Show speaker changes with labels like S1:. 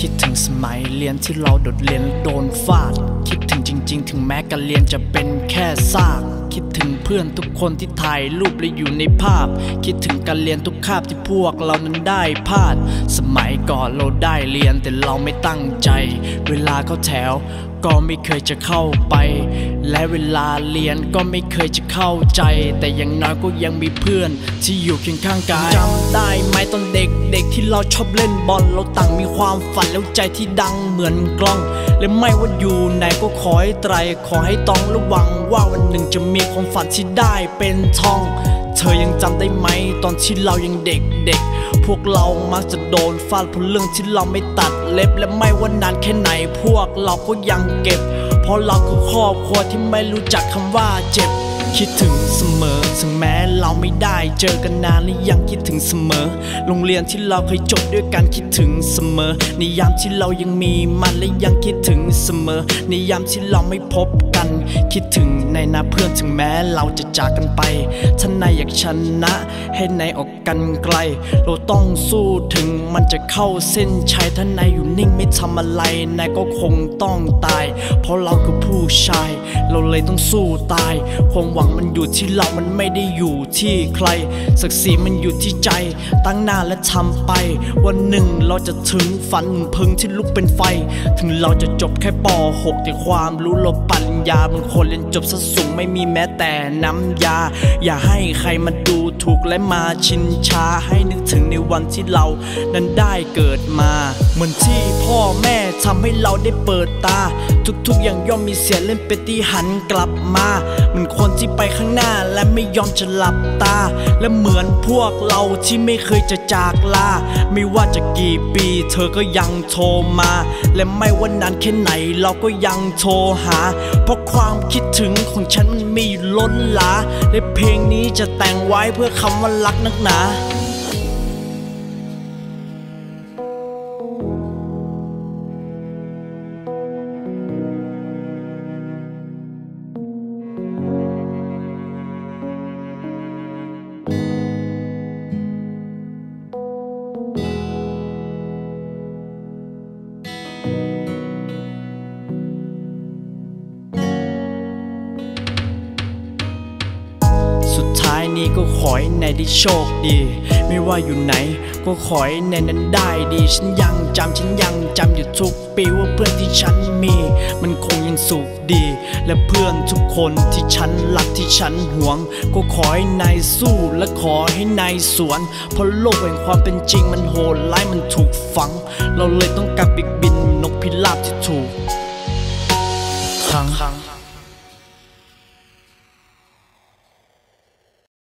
S1: คิดถึงสมัยเรียนที่เราโดดเรียนโดนฟาด คิดถึงจริง ๆ ถึงแม้การเรียนจะเป็นแค่ซาก คิดถึงเพื่อนทุกคนที่ถ่ายรูปและอยู่ในภาพ คิดถึงการเรียนทุกคาบที่พวกเรานั้นได้พลาด สมัยก่อนเราได้เรียนแต่เราไม่ตั้งใจ เวลาเข้าแถวก็ไม่เคยจะเข้าไป และเวลาเรียนก็ไม่เคยจะเข้าใจ แต่อย่างน้อยก็ยังมีเพื่อนที่อยู่เคียงข้างกายจำได้ไหมตอนเด็กเด็กที่เราชอบเล่นบอลเราต่างมีความฝันแล้วใจที่ดังเหมือนกล้อง และไม่ว่าอยู่ไหนก็ขอให้ไตรขอให้ต้องระวังว่าวันหนึ่งจะมีความฝันที่ได้เป็นทอง เธอยังจำได้ไหมตอนที่เรายังเด็กเด็กๆ พวกเรามักจะโดนฟาดเพราะเรื่องที่เราไม่ตัดเล็บและไม่ว่านานแค่ไหน พวกเราก็ยังเก็บ เพราะเราคือครอบครัวที่ไม่รู้จักคำว่าเจ็บ คิดถึงเสมอถึงแม้เราไม่ได้เจอกันนานและยังคิดถึงเสมอ โรงเรียนที่เราเคยจบด้วยกันคิดถึงเสมอ ในยามที่เรายังมีมันและยังคิดถึงเสมอ ในยามที่เราไม่พบกัน คิดถึงในน้าเพื่อนถึงแม้เราจะจากกันไปท่านนายอยากชนะ ให้นายออกกันไกล เราต้องสู้ถึงมันจะเข้าเส้นชัยท่านนายอยู่นิ่งไม่ทำอะไรนายก็คงต้องตาย เพราะเราคือผู้ชาย เราเลยต้องสู้ตายความหวังมันอยู่ที่เรามันไม่ได้อยู่ที่ใครศักดิ์ศรีมันอยู่ที่ใจ ตั้งหน้าและทำไป วันหนึ่งเราจะถึงฝันเพึงที่ลุกเป็นไฟ ถึงเราจะจบแค่ป .6 แต่ความรู้เราปัญญาบางคนเรียนจบซะสูงไม่มีแม้แต่น้ำยา อย่าให้ใครมาดูถูกและมาชินชาให้นึกถึงในวันที่เรานั้นได้เกิดมา เหมือนที่พ่อแม่ทำให้เราได้เปิดตา ทุกๆ อย่างย่อมมีเสียเล่นเป็นที่หันกลับมาเหมือนคนที่ไปข้างหน้าและไม่ยอมจะหลับตา และเหมือนพวกเราที่ไม่เคยจะจากลา ไม่ว่าจะกี่ปี เธอก็ยังโทรมา และไม่ว่านานแค่ไหนเราก็ยังโทรหา เพราะความคิดถึงของฉันมันมีอยู่ล้นหลาและเพลงนี้จะแต่งไว้เพื่อคำว่ารักนักหนา สุดท้ายนี้ก็ขอให้นายได้โชคดี ไม่ว่าอยู่ไหน ก็ขอให้นายนั้นได้ดี ฉันยังจำฉันยังจำอยู่ทุกปีว่าเพื่อนที่ฉันมี มันคงยังสุขดี และเพื่อนทุกคนที่ฉันรักที่ฉันหวง ก็ขอให้นายสู้และขอให้นายสวน เพราะโลกแห่งความเป็นจริงมันโหดร้ายมันถูกฝัง เราเลยต้องกลับบิกบินนกพิราบที่ถูกขัง